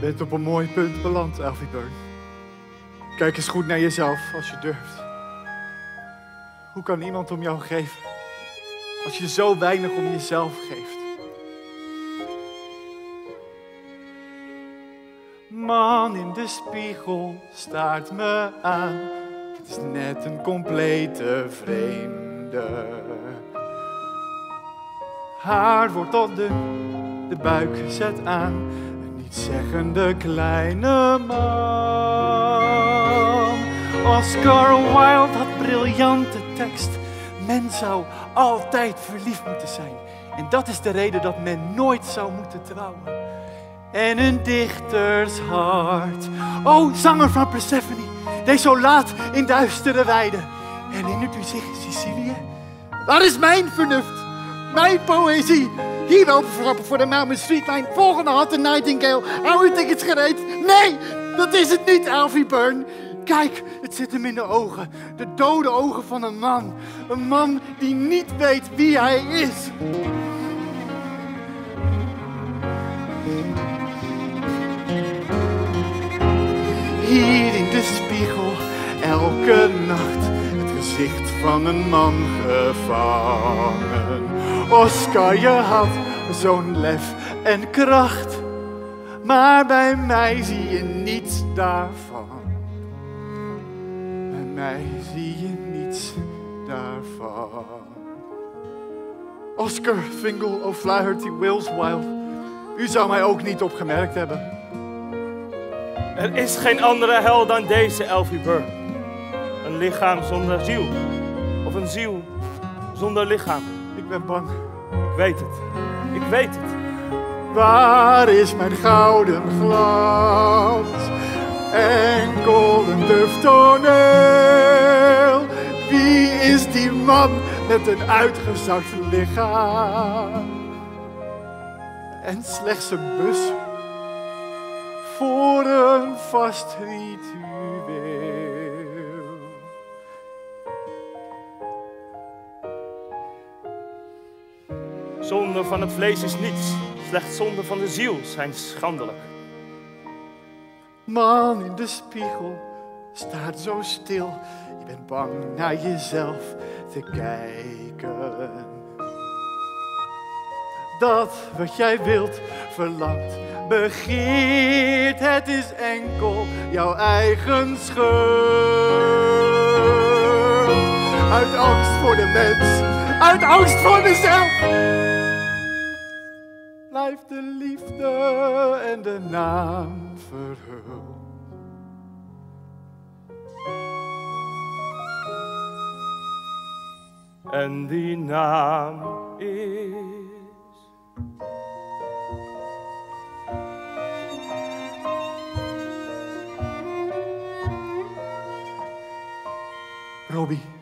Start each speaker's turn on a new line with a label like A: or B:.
A: bent op een mooi punt beland, Elfie Burn. Kijk eens goed naar jezelf als je durft. Hoe kan iemand om jou geven als je zo weinig om jezelf geeft? Man in de spiegel staart me aan. Het is net een complete vreemde. Haar wordt al de buik zet aan. Een nietszeggende kleine man. Oscar Wilde had briljante tekst. Men zou altijd verliefd moeten zijn. En dat is de reden dat men nooit zou moeten trouwen. En een dichtershart. Oh, zanger van Persephone. Deed zo laat in duistere weiden. Herinnert u zich Sicilië? Waar is mijn vernuft? Mijn poëzie. Hier lopen verrappen voor de Melbourne Streetline. Volgende had de Nightingale. Hou uw tickets gereed. Nee, dat is het niet, Alfie Burn. Kijk, het zit hem in de ogen. De dode ogen van een man. Een man die niet weet wie hij is. Hier in de spiegel, elke nacht, gezicht van een man gevangen. Oscar, je had zo'n lef en kracht, maar bij mij zie je niets daarvan. Bij mij zie je niets daarvan. Oscar Fingal O'Flaherty Wills Wild. U zou mij ook niet opgemerkt hebben.
B: Er is geen andere hel dan deze, Elfie Burr. Lichaam zonder ziel. Of een ziel zonder lichaam.
A: Ik ben bang.
B: Ik weet het. Ik weet het.
A: Waar is mijn gouden glans? Enkel een duf toneel. Wie is die man met een uitgezakt lichaam? En slechts een bus voor een vast ritueel.
B: Zonde van het vlees is niets. Slechts zonde van de ziel zijn schandelijk.
A: Man in de spiegel staat zo stil. Je bent bang naar jezelf te kijken. Dat wat jij wilt, verlangt, begeert, het is enkel jouw eigen schuld. Uit angst voor de mens, uit angst voor mezelf. De liefde en de naam verhuld.
B: En die naam is.
A: Robbie.